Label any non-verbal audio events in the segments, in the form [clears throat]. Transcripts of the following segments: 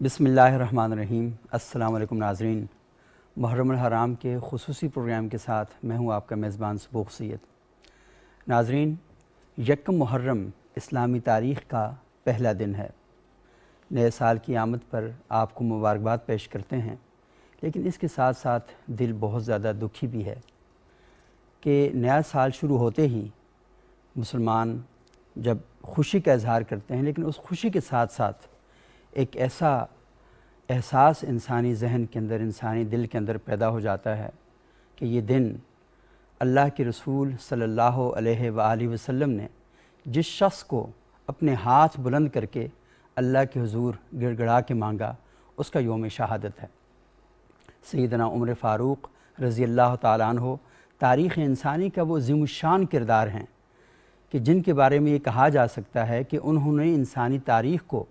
بسم اللہ الرحمن الرحیم۔ السلام علیکم ناظرین۔ محرم الحرام کے خصوصی پروگرام کے ساتھ میں ہوں آپ کا میزبان سبوق سید۔ ناظرین، یکم محرم اسلامی تاریخ کا پہلا دن ہے۔ نئے سال کی آمد پر آپ کو مبارکباد پیش کرتے ہیں، لیکن اس کے ساتھ ساتھ دل بہت زیادہ دکھی بھی ہے کہ نیا سال شروع ہوتے ہی مسلمان جب خوشی کا اظہار کرتے ہیں، لیکن اس خوشی کے ساتھ ساتھ ایک ایسا احساس انسانی ذہن کے اندر، انسانی دل کے اندر پیدا ہو جاتا ہے کہ یہ دن اللہ کے رسول صلی اللہ علیہ وآلہ وسلم نے جس شخص کو اپنے ہاتھ بلند کر کے اللہ کے حضور گڑ گڑا کے مانگا، اس کا یوم شہادت ہے۔ سیدنا عمر فاروق رضی اللہ تعالیٰ عنہ تاریخ انسانی کا وہ ذم الشان کردار ہیں کہ جن کے بارے میں یہ کہا جا سکتا ہے کہ انہوں نے انسانی تاریخ کو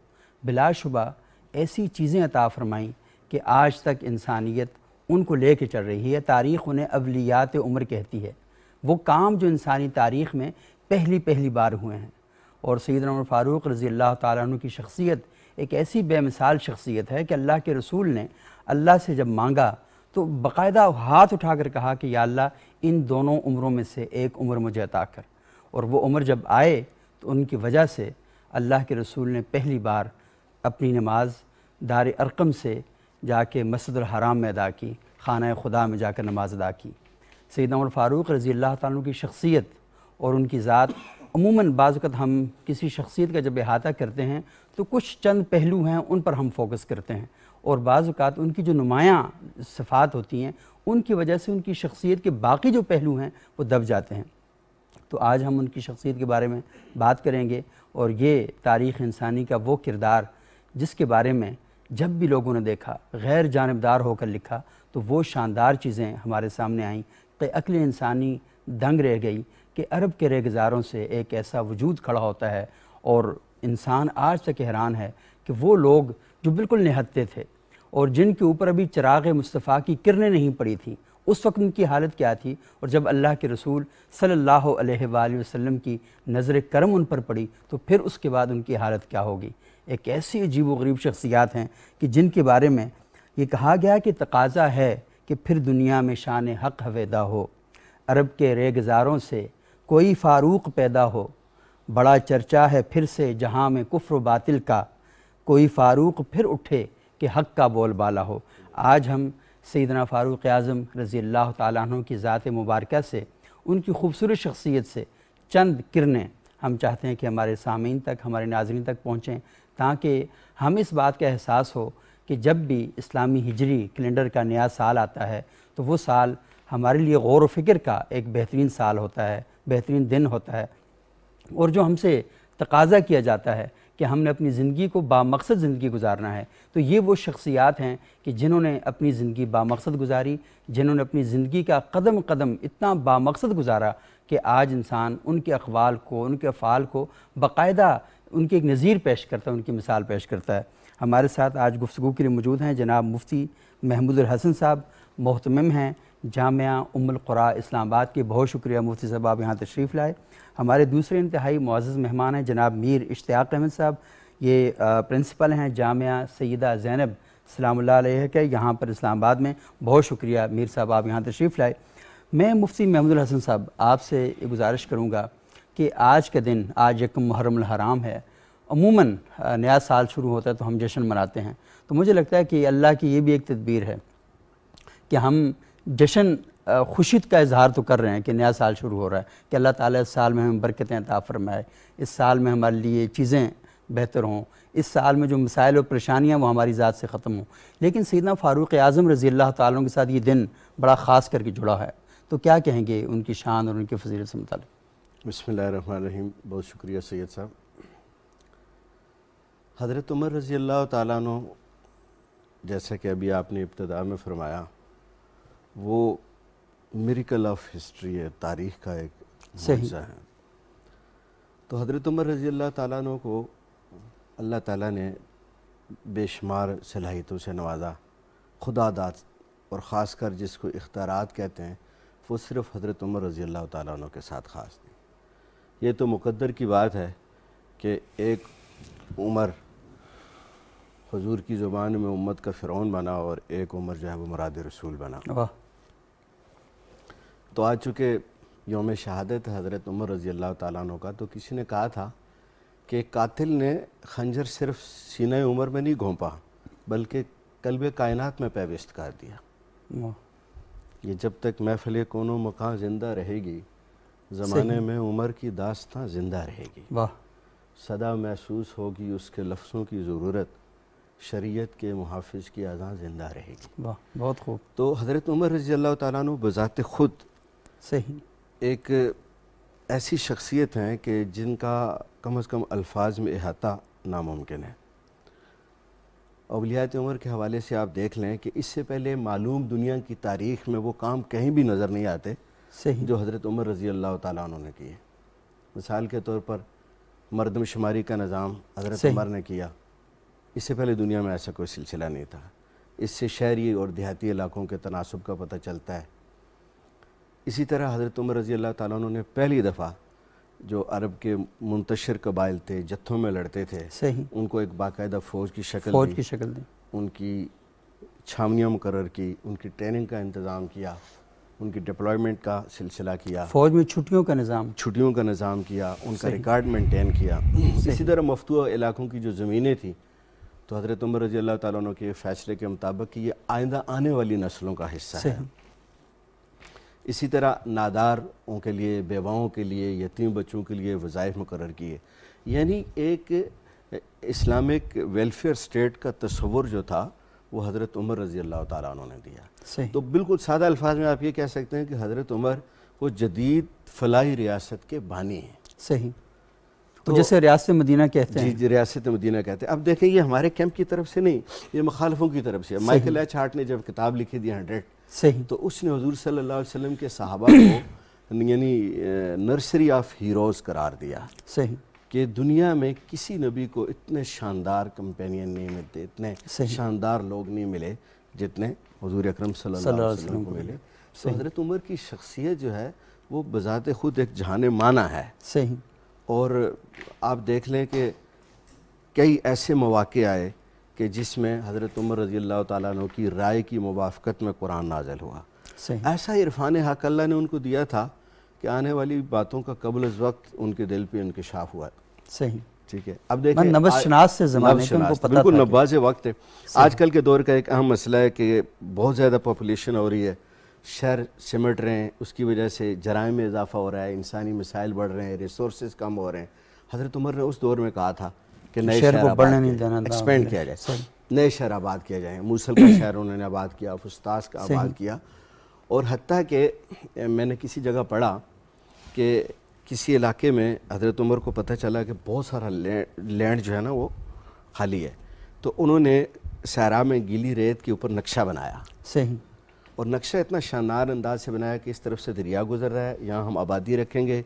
بلا شبہ ایسی چیزیں عطا فرمائیں کہ آج تک انسانیت ان کو لے کے چل رہی ہے، تاریخ انہیں اولیات عمر کہتی ہے۔ وہ کام جو انسانی تاریخ میں پہلی پہلی بار ہوئے ہیں۔ اور سیدنا عمر فاروق رضی اللہ تعالیٰ عنہ کی شخصیت ایک ایسی بے مثال شخصیت ہے کہ اللہ کے رسول نے اللہ سے جب مانگا تو باقاعدہ ہاتھ اٹھا کر کہا کہ یا اللہ ان دونوں عمروں میں سے ایک عمر مجھے عطا کر۔ اور وہ عمر جب آئے تو ان کی وجہ سے اللہ کے رسول نے پہلی بار اپنی نماز دار ارقم سے جا کے مسجد الحرام میں ادا کی، خانہ خدا میں جا کر نماز ادا کی۔ سیدنا عمر فاروق رضی اللہ تعالیٰ کی شخصیت اور ان کی ذات، عموماً بعض اوقات ہم کسی شخصیت کا جب احاطہ کرتے ہیں تو کچھ چند پہلو ہیں ان پر ہم فوکس کرتے ہیں۔ اور بعض اوقات ان کی جو نمایاں صفات ہوتی ہیں، ان کی وجہ سے ان کی شخصیت کے باقی جو پہلو ہیں وہ دب جاتے ہیں۔ تو آج ہم ان کی شخصیت کے بارے میں بات کریں گے اور یہ تاریخ انسانی کا وہ کردار جس کے بارے میں جب بھی لوگوں نے دیکھا، غیر جانبدار ہو کر لکھا، تو وہ شاندار چیزیں ہمارے سامنے آئیں کہ عقل انسانی دنگ رہ گئی کہ عرب کے ریگزاروں سے ایک ایسا وجود کھڑا ہوتا ہے اور انسان آج تک حیران ہے کہ وہ لوگ جو بالکل نہتے تھے اور جن کے اوپر ابھی چراغ مصطفیٰ کی کرنیں نہیں پڑی تھیں، اس وقت ان کی حالت کیا تھی؟ اور جب اللہ کے رسول صلی اللہ علیہ وآلہ وسلم کی نظر کرم ان پر پڑی، تو پھر اس کے بعد ان کی حالت کیا ہوگی؟ ایک ایسی عجیب و غریب شخصیات ہیں کہ جن کے بارے میں یہ کہا گیا کہ تقاضا ہے کہ پھر دنیا میں شان حق حویدہ ہو، عرب کے ریگزاروں سے کوئی فاروق پیدا ہو، بڑا چرچا ہے پھر سے جہاں میں کفر و باطل کا، کوئی فاروق پھر اٹھے کہ حق کا بول بالا ہو۔ آج ہم سیدنا فاروق اعظم رضی اللہ تعالیٰ عنہ کی ذات مبارکہ سے، ان کی خوبصورت شخصیت سے چند کرنیں ہم چاہتے ہیں کہ ہمارے سامعین تک، ہمارے ناظرین تک پہنچیں۔ تاکہ ہم اس بات کا احساس ہو کہ جب بھی اسلامی ہجری کیلنڈر کا نیا سال آتا ہے تو وہ سال ہمارے لیے غور و فکر کا ایک بہترین سال ہوتا ہے، بہترین دن ہوتا ہے۔ اور جو ہم سے تقاضا کیا جاتا ہے کہ ہم نے اپنی زندگی کو با مقصد زندگی گزارنا ہے، تو یہ وہ شخصیات ہیں کہ جنہوں نے اپنی زندگی با مقصد گزاری، جنہوں نے اپنی زندگی کا قدم قدم اتنا با مقصد گزارا کہ آج انسان ان کے اقوال کو، ان کے افعال کو باقاعدہ ان کی ایک نظیر پیش کرتا ہے، ان کی مثال پیش کرتا ہے۔ ہمارے ساتھ آج گفتگو کے لیے موجود ہیں جناب مفتی محمود الحسن صاحب، محتمم ہیں۔ جامعہ ام القرا اسلام آباد کے، بہت شکریہ مفتی صاحب، آپ یہاں تشریف لائے۔ ہمارے دوسرے انتہائی معزز مہمان ہیں جناب میر اشتیاق احمد صاحب۔ یہ پرنسپل ہیں جامعہ سیدہ زینب سلام اللہ علیہ کے، یہاں پر اسلام آباد میں۔ بہت شکریہ میر صاحب، آپ یہاں تشریف لائے۔ میں مفتی محمود الحسن صاحب، آپ سے گزارش کروں گا۔ کہ آج کا دن آج یکم محرم الحرام ہے۔ عموماً نیا سال شروع ہوتا ہے تو ہم جشن مناتے ہیں۔ تو مجھے لگتا ہے کہ اللہ کی یہ بھی ایک تدبیر ہے کہ ہم جشن خوشیت کا اظہار تو کر رہے ہیں کہ نیا سال شروع ہو رہا ہے، کہ اللہ تعالیٰ اس سال میں ہمیں برکتیں عطا فرمائے۔ اس سال میں ہمارے لیے چیزیں بہتر ہوں۔ اس سال میں جو مسائل و پریشانیاں وہ ہماری ذات سے ختم ہوں۔ لیکن سیدنا فاروق اعظم رضی اللہ تعالیٰ کے ساتھ یہ دن بڑا خاص کر کے جڑا ہے۔ تو کیا کہیں گے ان کی شان اور ان کی فضیلت سے متعلق؟ بسم اللہ الرحمن الرحیم۔ بہت شکریہ سید صاحب۔ حضرت عمر رضی اللہ تعالیٰ عنہ جیسا کہ ابھی آپ نے ابتدا میں فرمایا وہ میریکل آف ہسٹری ہے تاریخ کا ایک معجزہ ہے۔ تو حضرت عمر رضی اللہ تعالیٰ عنہ کو اللہ تعالیٰ نے بے شمار صلاحیتوں سے نوازا۔ خدا داد اور خاص کر جس کو اختیارات کہتے ہیں وہ صرف حضرت عمر رضی اللہ تعالیٰ عنہ کے ساتھ خاص تھی یہ تو مقدر کی بات ہے کہ ایک عمر حضور کی زبان میں امت کا فرعون بنا اور ایک عمر جو ہے وہ مراد رسول بنا۔ تو آج چونکہ یوم شہادت حضرت عمر رضی اللہ تعالیٰ عنہ کا تو کسی نے کہا تھا کہ قاتل نے خنجر صرف سینہ عمر میں نہیں گھونپا بلکہ قلب کائنات میں پیوست کر دیا۔ یہ جب تک محفل کون و مکان زندہ رہے گی زمانے میں عمر کی داستان زندہ رہے گی۔ واہ۔ صدا محسوس ہوگی اس کے لفظوں کی ضرورت۔ شریعت کے محافظ کی اذان زندہ رہے گی۔ واہ بہت خوب۔ تو حضرت عمر رضی اللہ تعالیٰ عنہ بذات خود صحیح۔ ایک ایسی شخصیت ہیں کہ جن کا کم از کم الفاظ میں احاطہ ناممکن ہے۔ اولیات عمر کے حوالے سے آپ دیکھ لیں کہ اس سے پہلے معلوم دنیا کی تاریخ میں وہ کام کہیں بھی نظر نہیں آتے۔ صحیح جو حضرت عمر رضی اللہ تعالیٰ عنہ نے کیے مثال کے طور پر مردم شماری کا نظام حضرت صحیح۔ عمر نے کیا۔ اس سے پہلے دنیا میں ایسا کوئی سلسلہ نہیں تھا۔ اس سے شہری اور دیہاتی علاقوں کے تناسب کا پتہ چلتا ہے۔ اسی طرح حضرت عمر رضی اللہ تعالیٰ عنہ نے پہلی دفعہ جو عرب کے منتشر قبائل تھے جتھوں میں لڑتے تھے صحیح۔ ان کو ایک باقاعدہ فوج کی شکل فوج دی۔ کی شکل دیں ان کی چھاونیاں مقرر کی ان کی ٹریننگ کا انتظام کیا۔ ان کی ڈپلائمنٹ کا سلسلہ کیا۔ فوج میں چھٹیوں کا نظام۔ چھٹیوں کا نظام کیا ان کا۔ ریکارڈ مینٹین کیا۔ اسی طرح مفتوح علاقوں کی جو زمینیں تھیں تو حضرت عمر رضی اللہ تعالیٰ عنہ کے فیصلے کے مطابق کہ یہ آئندہ آنے والی نسلوں کا حصہ ہے۔ اسی طرح ناداروں کے لیے بیواؤں کے لیے یتیم بچوں کے لیے وظائف مقرر کیے۔ یعنی ایک اسلامک ویلفیئر سٹیٹ کا تصور جو تھا وہ حضرت عمر رضی اللہ تعالیٰ عنہ نے دیا۔ صحیح۔ تو بالکل سادہ الفاظ میں آپ یہ کہہ سکتے ہیں کہ حضرت عمر وہ جدید فلاحی ریاست کے بانی ہیں۔ صحیح۔ تو جیسے ریاست مدینہ کہتے جی ہیں۔ جی ریاست مدینہ کہتے ہیں۔ اب دیکھیں یہ ہمارے کیمپ کی طرف سے نہیں یہ مخالفوں کی طرف سے ہے۔ مائیکل ایچ ہارٹ نے جب کتاب لکھی دی ہنڈریڈ صحیح۔ تو اس نے حضور صلی اللہ علیہ وسلم کے صحابہ کو یعنی نرسری آف ہیروز قرار دیا۔ صحیح۔ کہ دنیا میں کسی نبی کو اتنے شاندار کمپینین نہیں ملتے اتنے۔ شاندار لوگ نہیں ملے جتنے حضور اکرم صلی اللہ علیہ وسلم کو ملے۔ تو حضرت عمر کی شخصیت جو ہے وہ بذات خود ایک جہان معنی ہے۔ صحیح۔ اور آپ دیکھ لیں کہ کئی ایسے مواقع آئے کہ جس میں حضرت عمر رضی اللہ تعالیٰ عنہ کی رائے کی موافقت میں قرآن نازل ہوا۔ صحیح۔ ایسا عرفان حق اللہ نے ان کو دیا تھا کہ آنے والی باتوں کا قبل از وقت ان کے دل پہ انکشاف ہوا۔ صحیح۔ ٹھیک ہے۔ اب دیکھیں شناس سے زمانے کے ان کو پتہ بالکل نباز وقت ہے۔ آج کل کے دور کا ایک اہم مسئلہ ہے کہ بہت زیادہ پاپولیشن ہو رہی ہے۔ شہر سمٹ رہے ہیں اس کی وجہ سے جرائم میں اضافہ ہو رہا ہے انسانی مسائل بڑھ رہے ہیں ریسورسز کم ہو رہے ہیں۔ حضرت عمر نے اس دور میں کہا تھا کہ نئے شہر کو بڑھنے نہیں دینا ایکسپینڈ کیا جائے۔ نئے شہر آباد کیا جائیں موصل کا شہر انہوں نے آباد کیا فستاس کا آباد کیا۔ اور حتیٰ کہ میں نے کسی جگہ پڑھا کہ کسی علاقے میں حضرت عمر کو پتہ چلا کہ بہت سارا لینڈ جو ہے نا وہ خالی ہے تو انہوں نے صحرا میں گیلی ریت کے اوپر نقشہ بنایا۔ صحیح۔ اور نقشہ اتنا شاندار انداز سے بنایا کہ اس طرف سے دریا گزر رہا ہے یہاں ہم آبادی رکھیں گے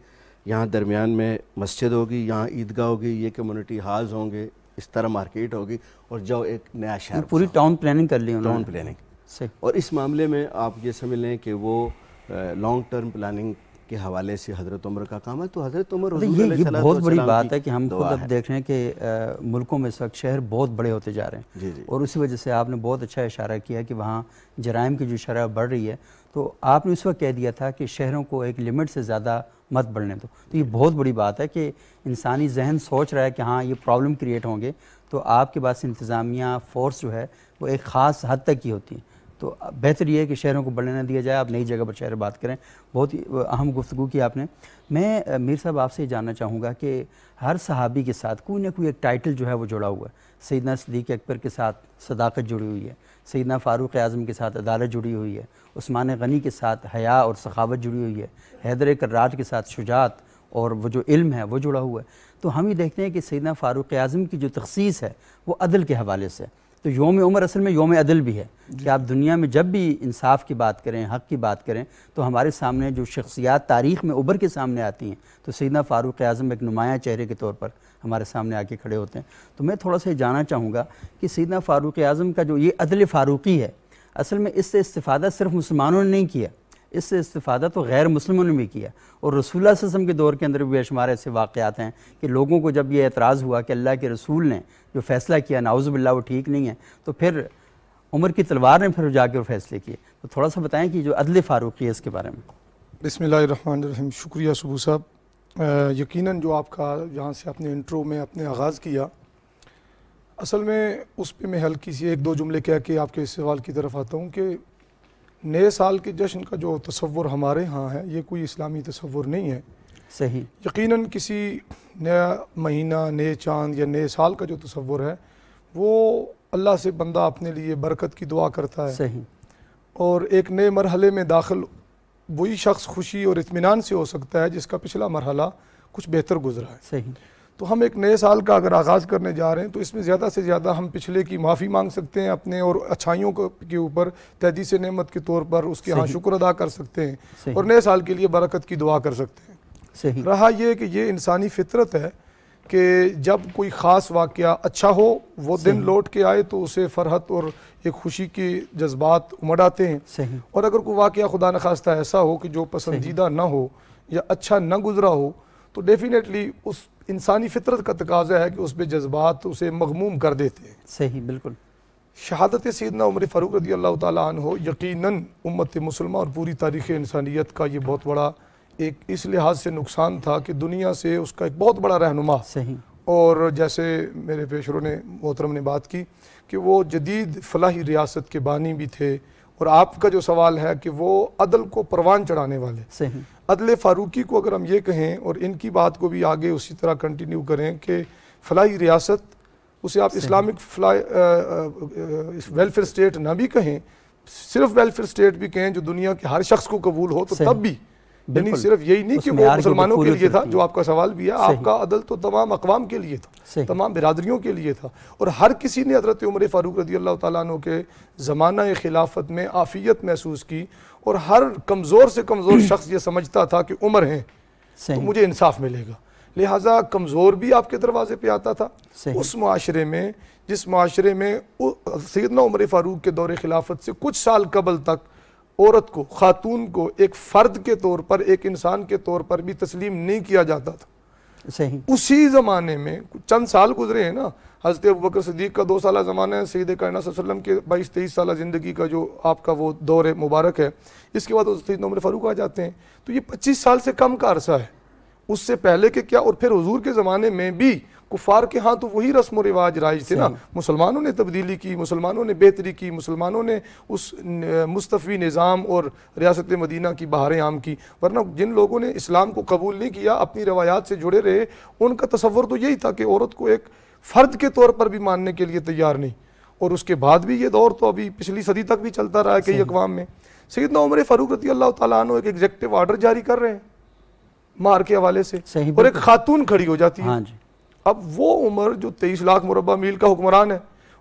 یہاں درمیان میں مسجد ہوگی یہاں عیدگاہ ہوگی یہ کمیونٹی ہالز ہوں گے اس طرح مارکیٹ ہوگی اور جاؤ ایک نیا شہر پوری ٹاؤن پلاننگ کر لی انہوں ٹاؤن پلاننگ صحیح۔ اور اس معاملے میں آپ یہ سمجھ لیں کہ وہ لانگ ٹرم پلاننگ کے حوالے سے حضرت عمر کا کام ہے تو حضرت عمر حضور یہ یہ بہت بڑی بات ہے کہ ہم خود اب دیکھ رہے ہیں کہ ملکوں میں اس وقت شہر بہت بڑے ہوتے جا رہے ہیں۔ جی جی۔ اور اسی وجہ سے آپ نے بہت اچھا اشارہ کیا کہ وہاں جرائم کی جو شرح بڑھ رہی ہے تو آپ نے اس وقت کہہ دیا تھا کہ شہروں کو ایک لمٹ سے زیادہ مت بڑھنے دو۔ تو یہ بہت بڑی بات ہے کہ انسانی ذہن سوچ رہا ہے کہ ہاں یہ پرابلم کریٹ ہوں گے۔ تو آپ کے پاس انتظامیہ فورس جو ہے وہ ایک خاص حد تک کی ہوتی ہے تو بہتر یہ ہے کہ شہروں کو بڑھنے نہ دیا جائے، آپ نئی جگہ پر شہر بات کریں۔ بہت ہی اہم گفتگو کی آپ نے۔ میں، میر صاحب، آپ سے یہ جاننا چاہوں گا کہ ہر صحابی کے ساتھ کوئی نہ کوئی ایک ٹائٹل جو ہے وہ جڑا ہوا ہے۔ سیدنا صدیق اکبر کے ساتھ صداقت جڑی ہوئی ہے، سیدنا فاروق اعظم کے ساتھ عدالت جڑی ہوئی ہے، عثمان غنی کے ساتھ حیا اور سخاوت جڑی ہوئی ہے، حیدر کرراج کے ساتھ شجاعت اور وہ جو علم ہے وہ جڑا ہوا ہے۔ تو ہم یہ دیکھتے ہیں کہ سیدنا فاروق اعظم کی جو تخصیص ہے وہ عدل کے حوالے سے ہے۔ تو یوم عمر اصل میں یوم عدل بھی ہے کہ آپ دنیا میں جب بھی انصاف کی بات کریں حق کی بات کریں تو ہمارے سامنے جو شخصیات تاریخ میں ابھر کے سامنے آتی ہیں تو سیدنا فاروق اعظم ایک نمایاں چہرے کے طور پر ہمارے سامنے آ کے کھڑے ہوتے ہیں۔ تو میں تھوڑا سا یہ جاننا چاہوں گا کہ سیدنا فاروق اعظم کا جو یہ عدل فاروقی ہے اصل میں اس سے استفادہ صرف مسلمانوں نے نہیں کیا۔ اس سے استفادہ تو غیر مسلموں نے بھی کیا۔ اور رسول اللہ صلی اللہ علیہ وسلم کے دور کے اندر بھی بے شمار ایسے واقعات ہیں کہ لوگوں کو جب یہ اعتراض ہوا کہ اللہ کے رسول نے جو فیصلہ کیا ناؤز باللہ وہ ٹھیک نہیں ہے، تو پھر عمر کی تلوار نے پھر جا کے وہ فیصلے کیے۔ تو تھوڑا سا بتائیں کہ جو عدل فاروقی ہے اس کے بارے میں۔ بسم اللہ الرحمن الرحیم۔ شکریہ صبح صاحب۔ یقیناً جو آپ کا جہاں سے اپنے انٹرو میں اپنے آغاز کیا، اصل میں اس پہ میں ہلکی سی ایک دو جملے کہہ کے آپ کے اس سوال کی طرف آتا ہوں کہ نئے سال کے جشن کا جو تصور ہمارے ہاں ہے یہ کوئی اسلامی تصور نہیں ہے۔ صحیح۔ یقیناً کسی نیا مہینہ نئے چاند یا نئے سال کا جو تصور ہے وہ اللہ سے بندہ اپنے لیے برکت کی دعا کرتا ہے۔ صحیح۔ اور ایک نئے مرحلے میں داخل وہی شخص خوشی اور اطمینان سے ہو سکتا ہے جس کا پچھلا مرحلہ کچھ بہتر گزرا ہے۔ صحیح۔ تو ہم ایک نئے سال کا اگر آغاز کرنے جا رہے ہیں تو اس میں زیادہ سے زیادہ ہم پچھلے کی معافی مانگ سکتے ہیں اپنے اور اچھائیوں کے اوپر تحدیث نعمت کے طور پر اس کے ہاں شکر ادا کر سکتے ہیں اور نئے سال کے لیے برکت کی دعا کر سکتے ہیں۔ صحیح۔ رہا یہ کہ یہ انسانی فطرت ہے کہ جب کوئی خاص واقعہ اچھا ہو وہ دن لوٹ کے آئے تو اسے فرحت اور ایک خوشی کے جذبات امڑ آتے ہیں۔ صحیح۔ اور اگر کوئی واقعہ خدا نخواستہ ایسا ہو کہ جو پسندیدہ نہ ہو یا اچھا نہ گزرا ہو تو ڈیفینیٹلی اس انسانی فطرت کا تقاضا ہے کہ اس پہ جذبات اسے مغموم کر دیتے ہیں۔ صحیح بالکل۔ شہادت سیدنا عمر فاروق رضی اللہ تعالیٰ عنہ یقیناً امت مسلمہ اور پوری تاریخ انسانیت کا یہ بہت بڑا ایک اس لحاظ سے نقصان تھا کہ دنیا سے اس کا ایک بہت بڑا رہنما۔ صحیح۔ اور جیسے میرے پیشروں نے محترم نے بات کی کہ وہ جدید فلاحی ریاست کے بانی بھی تھے اور آپ کا جو سوال ہے کہ وہ عدل کو پروان چڑھانے والے۔ صحیح۔ عدل فاروقی کو اگر ہم یہ کہیں اور ان کی بات کو بھی آگے اسی طرح کنٹینیو کریں کہ فلاحی ریاست اسے آپ اسلامک فلائی ویلفیئر اسٹیٹ نہ بھی کہیں صرف ویلفیئر اسٹیٹ بھی کہیں جو دنیا کے ہر شخص کو قبول ہو تو تب بھی یعنی صرف یہی نہیں کہ وہ مسلمانوں کے لیے تھا جو آپ کا سوال بھی ہے آپ کا عدل تو تمام اقوام کے لیے تھا تمام برادریوں کے لیے تھا۔ اور ہر کسی نے حضرت عمر فاروق رضی اللہ تعالیٰ عنہ کے زمانہ خلافت میں آفیت محسوس کی اور ہر کمزور سے کمزور [clears throat] شخص یہ سمجھتا تھا کہ عمر ہیں تو مجھے انصاف ملے گا۔ لہٰذا کمزور بھی آپ کے دروازے پہ آتا تھا۔ اس معاشرے میں جس معاشرے میں سیدنا عمر فاروق کے دور خلافت سے کچھ سال قبل تک عورت کو خاتون کو ایک فرد کے طور پر ایک انسان کے طور پر بھی تسلیم نہیں کیا جاتا تھا۔ صحیح۔ اسی زمانے میں چند سال گزرے ہیں نا حضرت ابوبکر صدیق کا دو سالہ زمانہ ہے سید کائنہ صلی اللہ علیہ وسلم کے بائیس تیئیس سالہ زندگی کا جو آپ کا وہ دور مبارک ہے۔ اس کے بعد سید عمر فاروق آ جاتے ہیں۔ تو یہ پچیس سال سے کم کا عرصہ ہے۔ اس سے پہلے کے کیا اور پھر حضور کے زمانے میں بھی کفار کے ہاں تو وہی رسم و رواج رائج تھے نا۔ مسلمانوں نے تبدیلی کی مسلمانوں نے بہتری کی مسلمانوں نے اس مصطفی نظام اور ریاست مدینہ کی بہاریں عام کی۔ ورنہ جن لوگوں نے اسلام کو قبول نہیں کیا اپنی روایات سے جڑے رہے ان کا تصور تو یہی تھا کہ عورت کو ایک فرد کے طور پر بھی ماننے کے لیے تیار نہیں۔ اور اس کے بعد بھی یہ دور تو ابھی پچھلی صدی تک بھی چلتا رہا ہے کئی اقوام میں۔ سیدنا عمر فاروق رضی اللہ تعالیٰ عنہ ایک ایگزیکٹو آرڈر جاری کر رہے ہیں مار کے حوالے سے۔ اور ایک خاتون کھڑی ہو جاتی ہے۔ ہاں جی۔ اب وہ عمر جو تیئیس لاکھ مربع میل کا حکمران ہے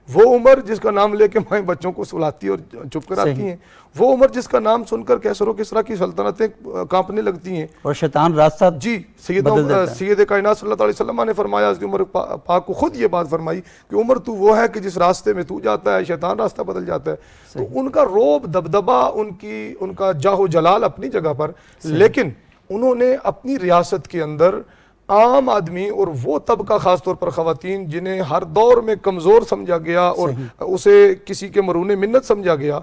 وہ عمر جس کا نام لے کے مائیں بچوں کو سلاتی اور چپ کر آتی ہیں وہ عمر جس کا نام سن کر کیسر و کسرا کی سلطنتیں کانپنے لگتی ہیں۔ اور شیطان راستہ جی سید سید کائنات صلی اللہ علیہ وسلم نے فرمایا حضرت عمر پاک کو خود یہ بات فرمائی کہ عمر تو وہ ہے کہ جس راستے میں تو جاتا ہے شیطان راستہ بدل جاتا ہے۔ تو ان کا روب دبدبا ان کی ان کا جاہ و جلال اپنی جگہ پر لیکن انہوں نے اپنی ریاست کے اندر عام آدمی اور وہ طبقہ خاص طور پر خواتین جنہیں ہر دور میں کمزور سمجھا گیا اور اسے کسی کے مرون منت سمجھا گیا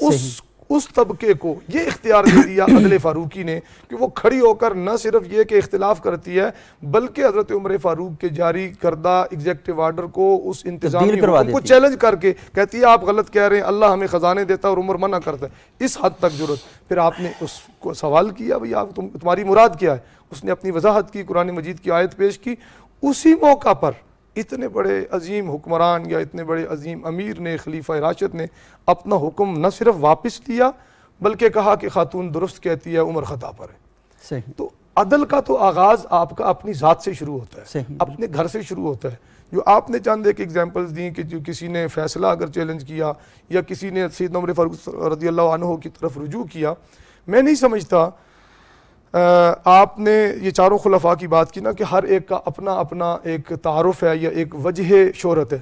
اس اس طبقے کو یہ اختیار دے دیا عدل فاروقی نے کہ وہ کھڑی ہو کر نہ صرف یہ کہ اختلاف کرتی ہے بلکہ حضرت عمر فاروق کے جاری کردہ ایگزیکٹو آرڈر کو اس انتظامی حکم کو چیلنج کر کے کہتی ہے آپ غلط کہہ رہے ہیں اللہ ہمیں خزانے دیتا اور عمر منع کرتا ہے۔ اس حد تک ضرورت پھر آپ نے اس کو سوال کیا بھئی آپ تمہاری مراد کیا ہے؟ اس نے اپنی وضاحت کی قرآن مجید کی آیت پیش کی۔ اسی موقع پر اتنے بڑے عظیم حکمران یا اتنے بڑے عظیم امیر نے خلیفہ راشد نے اپنا حکم نہ صرف واپس لیا بلکہ کہا کہ خاتون درست کہتی ہے عمر خطا پر ہے۔ صحیح۔ تو عدل کا تو آغاز آپ کا اپنی ذات سے شروع ہوتا ہے اپنے گھر سے شروع ہوتا ہے۔ جو آپ نے چاند ایک ایگزامپلز دیں کہ جو کسی نے فیصلہ اگر چیلنج کیا یا کسی نے سید عمر فاروق رضی اللہ عنہ کی طرف رجوع کیا میں نہیں سمجھتا آپ نے یہ چاروں خلفاء کی بات کی نا کہ ہر ایک کا اپنا اپنا ایک تعارف ہے یا ایک وجہ شہرت ہے۔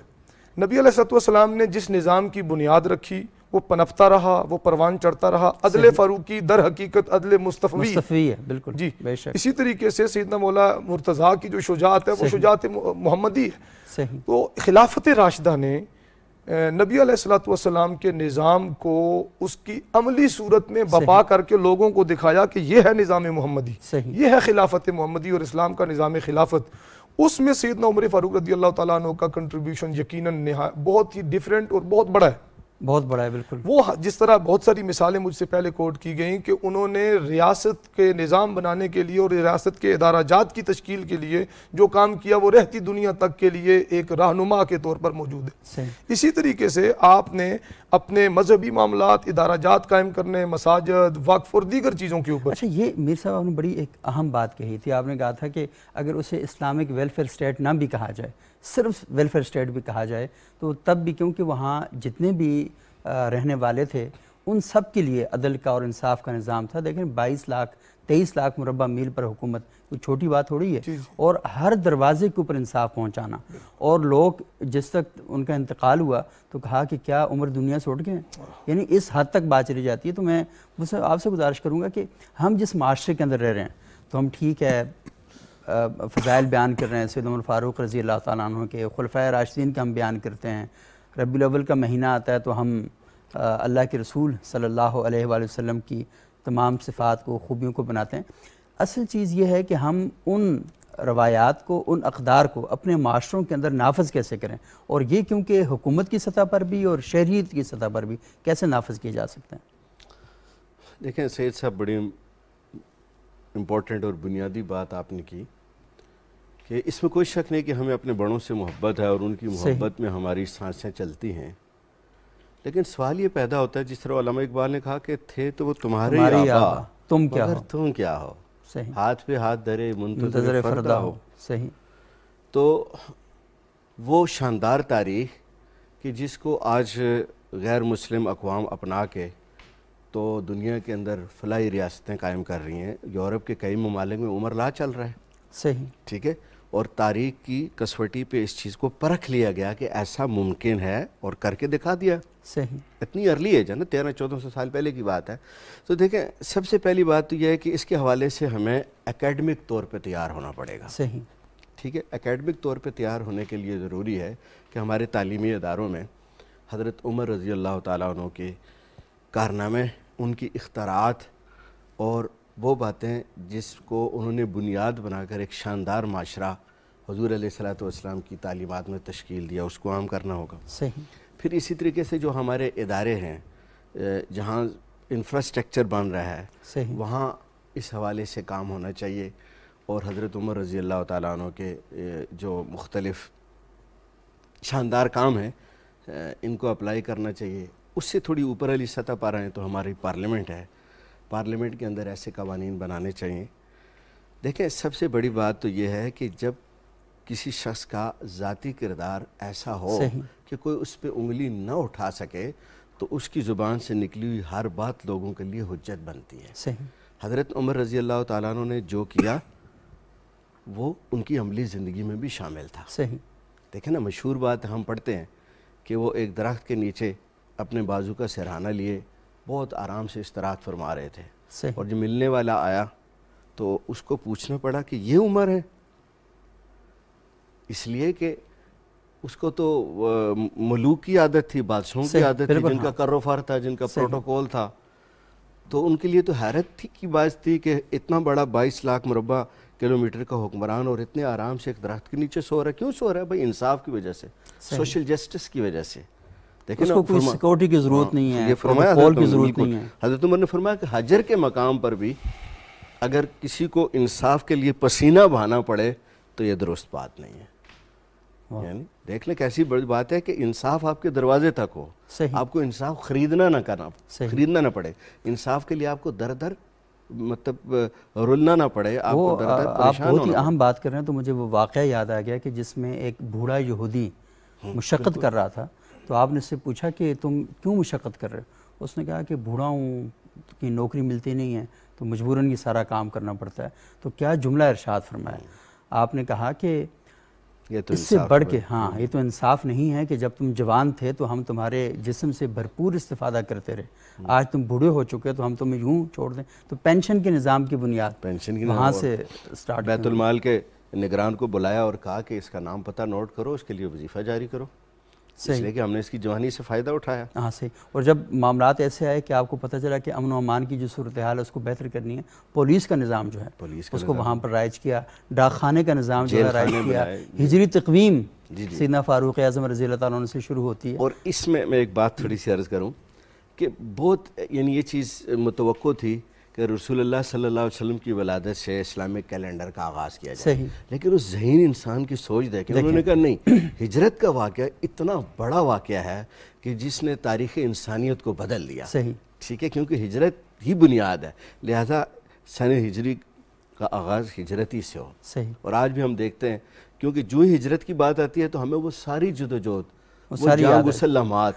نبی علیہ والسلام نے جس نظام کی بنیاد رکھی وہ پنپتا رہا وہ پروان چڑھتا رہا۔ عدل فاروقی در حقیقت عدل مصطفی۔ ہے بالکل جی اسی طریقے سے سیدنا مولا مرتضیٰ کی جو شجاعت ہے وہ شجاعت محمدی ہے۔ تو خلافت راشدہ نے نبی علیہ السلام کے نظام کو اس کی عملی صورت میں بپا کر کے لوگوں کو دکھایا کہ یہ ہے نظام محمدی یہ ہے خلافت محمدی اور اسلام کا نظام خلافت۔ اس میں سیدنا عمر فاروق رضی اللہ تعالیٰ عنہ کا کنٹریبیوشن یقیناً بہت ہی ڈیفرنٹ اور بہت بڑا ہے۔ بہت بڑا ہے بالکل۔ وہ جس طرح بہت ساری مثالیں مجھ سے پہلے کوٹ کی گئیں کہ انہوں نے ریاست کے نظام بنانے کے لیے اور ریاست کے ادارہ جات کی تشکیل کے لیے جو کام کیا وہ رہتی دنیا تک کے لیے ایک رہنما کے طور پر موجود ہے۔ اسی طریقے سے آپ نے اپنے مذہبی معاملات، ادارہ جات قائم کرنے، مساجد، وقف اور دیگر چیزوں کے اوپر۔ اچھا یہ میر صاحب، آپ نے بڑی ایک اہم بات کہی تھی۔ آپ نے کہا تھا کہ اگر اسے اسلامک ویلفیئر اسٹیٹ نہ بھی کہا جائے، صرف ویلفیئر اسٹیٹ بھی کہا جائے، تو تب بھی کیونکہ وہاں جتنے بھی رہنے والے تھے، ان سب کے لیے عدل کا اور انصاف کا نظام تھا۔ دیکھیں، بائیس لاکھ تیئیس لاکھ مربع میل پر حکومت کوئی چھوٹی بات ہو رہی ہے۔ جی، جی۔ اور ہر دروازے کے اوپر انصاف پہنچانا۔ اور لوگ جس تک ان کا انتقال ہوا تو کہا کہ کیا عمر دنیا سے اٹھ گئے یعنی اس حد تک بات چلی جاتی ہے۔ تو میں آپ سے گزارش کروں گا کہ ہم جس معاشرے کے اندر رہ رہے ہیں تو ہم ٹھیک ہے فضائل بیان کر رہے ہیں۔ سید عمر فاروق رضی اللہ تعالیٰ عنہ کے خلفۂ راشدین کا ہم بیان کرتے ہیں۔ ربی الاول کا مہینہ آتا ہے تو ہم اللہ کے رسول صلی اللہ علیہ وآلہ وسلم کی تمام صفات کو خوبیوں کو بناتے ہیں۔ اصل چیز یہ ہے کہ ہم ان روایات کو ان اقدار کو اپنے معاشروں کے اندر نافذ کیسے کریں؟ اور یہ کیونکہ حکومت کی سطح پر بھی اور شہریت کی سطح پر بھی کیسے نافذ کیے جا سکتے ہیں؟ دیکھیں سید صاحب بڑی امپورٹنٹ اور بنیادی بات آپ نے کی کہ اس میں کوئی شک نہیں کہ ہمیں اپنے بڑوں سے محبت ہے اور ان کی محبت میں ہماری سانسیں چلتی ہیں۔ لیکن سوال یہ پیدا ہوتا ہے جس طرح علامہ اقبال نے کہا کہ تھے تو وہ تمہارے آبا تم کیا ہو؟ تم کیا ہو؟ ہاتھ پہ ہاتھ درے منتظر فردہ ہو۔ صحیح۔ تو وہ شاندار تاریخ کہ جس کو آج غیر مسلم اقوام اپنا کے تو دنیا کے اندر فلاحی ریاستیں قائم کر رہی ہیں۔ یورپ کے کئی ممالک میں عمر لا چل رہا ہے۔ صحیح۔ ٹھیک ہے؟ اور تاریخ کی کسوٹی پہ اس چیز کو پرکھ لیا گیا کہ ایسا ممکن ہے اور کر کے دکھا دیا۔ صحیح۔ اتنی ارلی ہے نا تیرہ چودہ سو سال پہلے کی بات ہے۔ تو دیکھیں سب سے پہلی بات تو یہ ہے کہ اس کے حوالے سے ہمیں اکیڈمک طور پہ تیار ہونا پڑے گا۔ صحیح۔ ٹھیک ہے اکیڈمک طور پہ تیار ہونے کے لیے ضروری ہے کہ ہمارے تعلیمی اداروں میں حضرت عمر رضی اللہ تعالیٰ عنہ کے کارنامے ان کی اختراعات اور وہ باتیں جس کو انہوں نے بنیاد بنا کر ایک شاندار معاشرہ حضور علیہ السلاۃ والسلام کی تعلیمات میں تشکیل دیا اس کو عام کرنا ہوگا۔ صحیح۔ پھر اسی طریقے سے جو ہمارے ادارے ہیں جہاں انفراسٹرکچر بن رہا ہے صحیح۔ وہاں اس حوالے سے کام ہونا چاہیے۔ اور حضرت عمر رضی اللہ تعالیٰ عنہ کے جو مختلف شاندار کام ہیں ان کو اپلائی کرنا چاہیے۔ اس سے تھوڑی اوپر علی سطح پر رہے ہیں تو ہماری پارلیمنٹ ہے۔ پارلیمنٹ کے اندر ایسے قوانین بنانے چاہیے۔ دیکھیں سب سے بڑی بات تو یہ ہے کہ جب کسی شخص کا ذاتی کردار ایسا ہو کہ کوئی اس پہ انگلی نہ اٹھا سکے تو اس کی زبان سے نکلی ہوئی ہر بات لوگوں کے لیے حجت بنتی ہے۔ صحیح۔ حضرت عمر رضی اللہ تعالیٰ عنہ نے جو کیا وہ ان کی عملی زندگی میں بھی شامل تھا۔ صحیح۔ دیکھیں نا مشہور بات ہم پڑھتے ہیں کہ وہ ایک درخت کے نیچے اپنے بازو کا سرحانہ لیے بہت آرام سے استراحت فرما رہے تھے۔ اور جو ملنے والا آیا تو اس کو پوچھنا پڑا کہ یہ عمر ہے؟ اس لیے کہ اس کو تو ملوک کی عادت تھی بادشاہوں کی عادت تھی جن کا ہاں۔ کروفار تھا جن کا پروٹوکول تھا۔ تو ان کے لیے تو حیرت تھی کی بات تھی کہ اتنا بڑا بائیس لاکھ مربع کلومیٹر کا حکمران اور اتنے آرام سے ایک درخت کے نیچے سو رہا ہے۔ کیوں سو رہا ہے؟ بھائی انصاف کی وجہ سے سوشل جسٹس کی وجہ سے۔ اس کو کوئی سیکورٹی کی ضرورت ہاں، نہیں ہے یہ فرمایا کی ضرورت نہیں ہے۔ حضرت عمر نے فرمایا کہ حجر کے مقام پر بھی اگر کسی کو انصاف کے لیے پسینہ بہانا پڑے تو یہ درست بات نہیں ہے۔ یعنی دیکھ لیں کیسی بڑی بات ہے کہ انصاف آپ کے دروازے تک ہو۔ آپ کو انصاف خریدنا نہ کرنا خریدنا نہ پڑے۔ انصاف کے لیے آپ کو در در مطلب رلنا نہ پڑے آپ کو در در آپ بہت ہی اہم بات کر رہے ہیں تو مجھے وہ واقعہ یاد آ گیا کہ جس میں ایک بھوڑا یہودی مشقت کر رہا تھا۔ تو آپ نے اس سے پوچھا کہ تم کیوں مشقت کر رہے ہو؟ اس نے کہا کہ بھوڑا ہوں کی نوکری ملتی نہیں ہے تو مجبوراً یہ سارا کام کرنا پڑتا ہے۔ تو کیا جملہ ارشاد فرمایا؟ آپ نے کہا کہ اس سے بڑھ کے ہاں یہ تو انصاف نہیں ہے کہ جب تم جوان تھے تو ہم تمہارے جسم سے بھرپور استفادہ کرتے رہے۔ آج تم بوڑھے ہو چکے تو ہم تمہیں یوں چھوڑ دیں۔ تو پینشن کے نظام کی بنیاد پینشن کی وہاں سے سٹارٹ بیت المال کے نگران کو بلایا اور کہا کہ اس کا نام پتہ نوٹ کرو اس کے لیے وظیفہ جاری کرو۔ اس لیے کہ ہم نے اس کی جوانی سے فائدہ اٹھایا۔ ہاں صحیح۔ اور جب معاملات ایسے آئے کہ آپ کو پتہ چلا کہ امن و امان کی جو صورتحال ہے اس کو بہتر کرنی ہے پولیس کا نظام جو ہے پولیس اس کو وہاں پر رائج کیا ڈاک خانے کا نظام جو ہے رائج کیا۔ ہجری تقویم جی، جی۔ سیدنا فاروق اعظم رضی اللہ تعالیٰ سے شروع ہوتی ہے۔ اور اس میں میں ایک بات تھوڑی سی عرض کروں کہ بہت یعنی یہ چیز متوقع تھی کہ رسول اللہ صلی اللہ علیہ وسلم کی ولادت سے اسلامک کیلنڈر کا آغاز کیا جائے۔ صحیح۔ لیکن اس ذہین انسان کی سوچ دیکھیں انہوں نے کہا نہیں ہجرت کا واقعہ اتنا بڑا واقعہ ہے کہ جس نے تاریخ انسانیت کو بدل دیا۔ صحیح۔ ٹھیک ہے کیونکہ ہجرت ہی بنیاد ہے۔ لہذا سن ہجری کا آغاز ہجرت ہی سے ہو۔ صحیح۔ اور آج بھی ہم دیکھتے ہیں کیونکہ جو ہی ہجرت کی بات آتی ہے تو ہمیں وہ ساری جد و جہد وہ جانگ مسلمات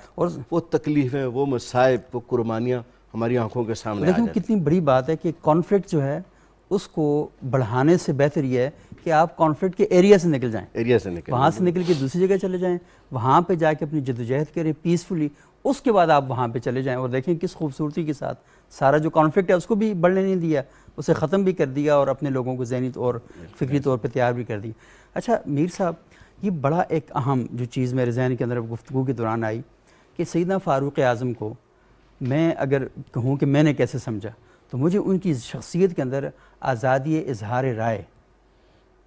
وہ تکلیفیں وہ مصائب وہ قربانیاں ہماری آنکھوں کے سامنے لیکن کتنی بڑی بات ہے کہ کانفلکٹ جو ہے اس کو بڑھانے سے بہتر یہ ہے کہ آپ کانفلکٹ کے ایریا سے نکل جائیں۔ ایریا سے نکل وہاں سے نکل کے دوسری جگہ چلے جائیں۔ وہاں پہ جا کے اپنی جدوجہد کریں پیسفلی اس کے بعد آپ وہاں پہ چلے جائیں اور دیکھیں کس خوبصورتی کے ساتھ سارا جو کانفلکٹ ہے اس کو بھی بڑھنے نہیں دیا اسے ختم بھی کر دیا اور اپنے لوگوں کو ذہنی اور فکری طور پہ تیار بھی کر دیا۔ اچھا میر صاحب یہ بڑا ایک اہم جو چیز میرے ذہن کے اندر گفتگو کے دوران آئی کہ سیدنا فاروق اعظم کو میں اگر کہوں کہ میں نے کیسے سمجھا، تو مجھے ان کی شخصیت کے اندر آزادی اظہار رائے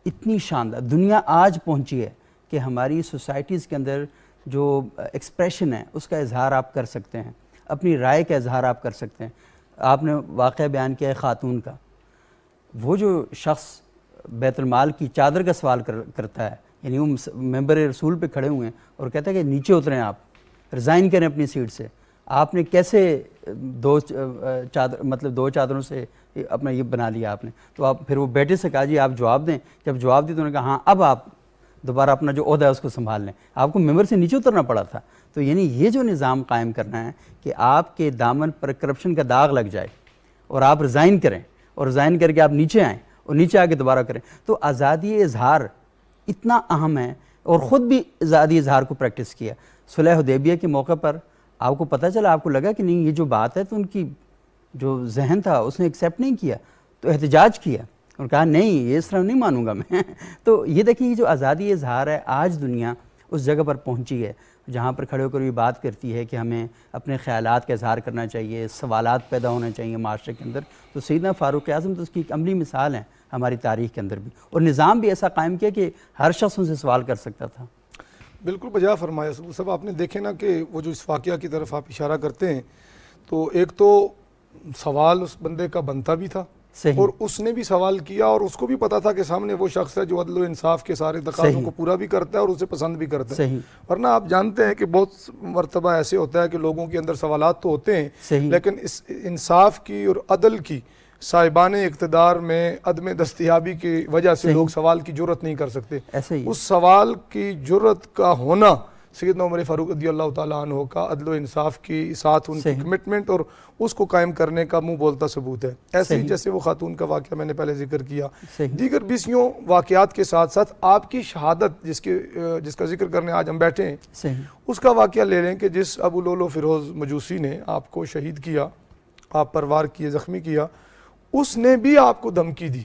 اتنی شاندار دنیا آج پہنچی ہے کہ ہماری سوسائٹیز کے اندر جو ایکسپریشن ہے، اس کا اظہار آپ کر سکتے ہیں، اپنی رائے کا اظہار آپ کر سکتے ہیں۔ آپ نے واقعہ بیان کیا ہے خاتون کا۔ وہ جو شخص بیت المال کی چادر کا سوال کرتا ہے یعنی وہ ممبر رسول پہ کھڑے ہوئے ہیں اور کہتا ہے کہ نیچے اتریں آپ، ریزائن کریں اپنی سیٹ سے۔ آپ نے کیسے دو چادر مطلب دو چادروں سے اپنا یہ بنا لیا آپ نے؟ تو آپ پھر وہ بیٹے سے کہا جی آپ جواب دیں جب جواب دی تو انہوں نے کہا ہاں اب آپ دوبارہ اپنا جو عہدہ ہے اس کو سنبھال لیں۔ آپ کو ممبر سے نیچے اترنا پڑا تھا۔ تو یعنی یہ جو نظام قائم کرنا ہے کہ آپ کے دامن پر کرپشن کا داغ لگ جائے اور آپ ریزائن کریں اور ریزائن کر کے آپ نیچے آئیں اور نیچے آ کے دوبارہ کریں۔ تو آزادی اظہار اتنا اہم ہے اور خود بھی آزادی اظہار کو پریکٹس کیا۔ صلح حدیبیہ کے موقع پر آپ کو پتہ چلا، آپ کو لگا کہ نہیں، یہ جو بات ہے تو ان کی جو ذہن تھا، اس نے ایکسیپٹ نہیں کیا، تو احتجاج کیا۔ اور کہا، نہیں، یہ اس طرح نہیں مانوں گا میں۔ [laughs] تو یہ دیکھیں، یہ جو آزادی اظہار ہے، آج دنیا اس جگہ پر پہنچی ہے جہاں پر کھڑے ہو کر یہ بات کرتی ہے کہ ہمیں اپنے خیالات کا اظہار کرنا چاہیے، سوالات پیدا ہونے چاہیے معاشرے کے اندر۔ تو سیدنا فاروق اعظم تو اس کی ایک عملی مثال ہیں ہماری تاریخ کے اندر بھی۔ اور نظام بھی ایسا قائم کیا کہ ہر شخص ان سے سوال کر سکتا تھا۔ بالکل بجا فرمایا سب آپ نے دیکھے نا کہ وہ جو اس واقعہ کی طرف آپ اشارہ کرتے ہیں تو ایک تو سوال اس بندے کا بنتا بھی تھا اور اس نے بھی سوال کیا اور اس کو بھی پتا تھا کہ سامنے وہ شخص ہے جو عدل و انصاف کے سارے تقاضوں کو پورا بھی کرتا ہے اور اسے پسند بھی کرتا ہے۔ ورنہ آپ جانتے ہیں کہ بہت مرتبہ ایسے ہوتا ہے کہ لوگوں کے اندر سوالات تو ہوتے ہیں لیکن اس انصاف کی اور عدل کی صاحبان اقتدار میں عدم دستیابی کی وجہ سے لوگ سوال کی جرت نہیں کر سکتے۔ اس سوال کی جرت کا ہونا سیدنا عمر فاروق رضی اللہ تعالیٰ عنہ کا عدل و انصاف کی ساتھ ان کی کمٹمنٹ اور اس کو قائم کرنے کا منہ بولتا ثبوت ہے۔ ایسے ہی جیسے وہ خاتون کا واقعہ میں نے پہلے ذکر کیا۔ دیگر بیسیوں واقعات کے ساتھ ساتھ آپ کی شہادت جس کے جس کا ذکر کرنے آج ہم بیٹھے ہیں اس کا واقعہ لے لیں کہ جس ابو لولو فیروز مجوسی نے آپ کو شہید کیا آپ پروار کیے زخمی کیا اس نے بھی آپ کو دھمکی دی۔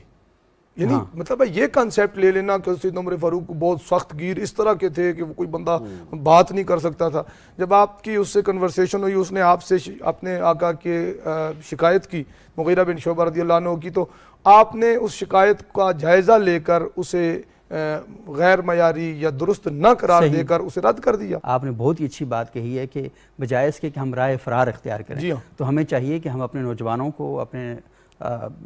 یعنی ہاں۔ مطلب یہ کنسیپٹ لے لینا کہ سید عمر فاروق بہت سخت گیر اس طرح کے تھے کہ وہ کوئی بندہ بات نہیں کر سکتا تھا۔ جب آپ کی اس سے کنورسیشن ہوئی اس نے آپ سے اپنے آقا کے شکایت کی مغیرہ بن شعبہ رضی اللہ عنہ کی تو آپ نے اس شکایت کا جائزہ لے کر اسے غیر معیاری یا درست نہ قرار دے کر اسے رد کر دیا۔ آپ نے بہت ہی اچھی بات کہی ہے کہ بجائے اس کے کہ ہم رائے فرار اختیار کریں جی ہاں۔ تو ہمیں چاہیے کہ ہم اپنے نوجوانوں کو اپنے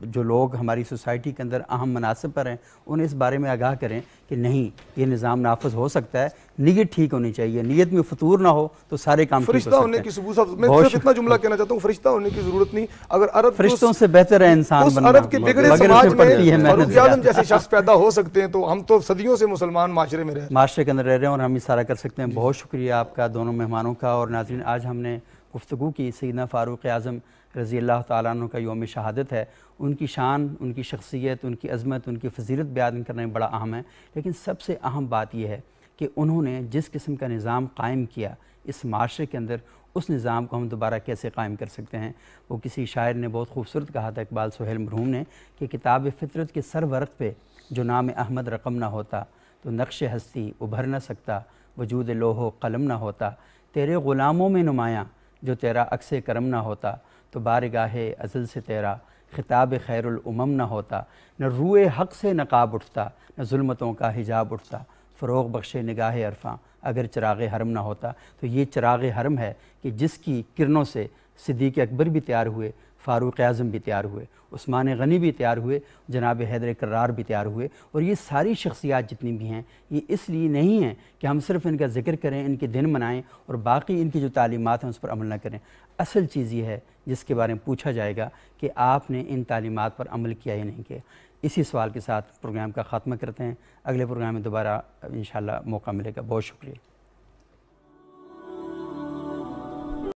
جو لوگ ہماری سوسائٹی کے اندر اہم مناسب پر ہیں انہیں اس بارے میں آگاہ کریں کہ نہیں یہ نظام نافذ ہو سکتا ہے نیت ٹھیک ہونی چاہیے نیت میں فطور نہ ہو تو سارے کام فرشتہ ہونے کی صبح میں صرف اتنا جملہ کہنا چاہتا ہوں فرشتہ ہونے کی ضرورت نہیں۔ اگر عرب فرشتوں سے بہتر ہے انسان اس عرب کے بگڑے سماج میں فاروق اعظم جیسے شخص پیدا ہو سکتے ہیں تو ہم تو صدیوں سے مسلمان معاشرے میں رہے معاشرے کے اندر رہ رہے ہیں اور ہم یہ سارا کر سکتے ہیں۔ بہت شکریہ آپ کا دونوں مہمانوں کا اور ناظرین آج ہم نے گفتگو کی سیدنا فاروق اعظم رضی اللہ تعالیٰ عنہ کا یوم شہادت ہے، ان کی شان، ان کی شخصیت، ان کی عظمت، ان کی فضیلت بیان کرنے میں بڑا اہم ہے۔ لیکن سب سے اہم بات یہ ہے کہ انہوں نے جس قسم کا نظام قائم کیا اس معاشرے کے اندر، اس نظام کو ہم دوبارہ کیسے قائم کر سکتے ہیں؟ وہ کسی شاعر نے بہت خوبصورت کہا تھا، اقبال سہیل مرحوم نے، کہ کتاب فطرت کے سر ورق پہ جو نام احمد رقم نہ ہوتا، تو نقش ہستی ابھر نہ سکتا، وجود لوہ و قلم نہ ہوتا، تیرے غلاموں میں نمایاں جو تیرا عکس کرم نہ ہوتا تو بارگاہ ازل سے تیرا خطاب خیر الامم نہ ہوتا، نہ روئے حق سے نقاب اٹھتا، نہ ظلمتوں کا حجاب اٹھتا، فروغ بخش نگاہ عرفاں، اگر چراغ حرم نہ ہوتا۔ تو یہ چراغ حرم ہے کہ جس کی کرنوں سے صدیق اکبر بھی تیار ہوئے فاروق اعظم بھی تیار ہوئے، عثمان غنی بھی تیار ہوئے، جناب حیدر کرار بھی تیار ہوئے، اور یہ ساری شخصیات جتنی بھی ہیں، یہ اس لیے نہیں ہیں کہ ہم صرف ان کا ذکر کریں، ان کے دن منائیں اور باقی ان کی جو تعلیمات ہیں اس پر عمل نہ کریں۔ اصل چیز یہ ہے، جس کے بارے میں پوچھا جائے گا کہ آپ نے ان تعلیمات پر عمل کیا یا نہیں کیا۔ اسی سوال کے ساتھ پروگرام کا خاتمہ کرتے ہیں۔ اگلے پروگرام میں دوبارہ انشاءاللہ موقع ملے گا۔ بہت شکریہ۔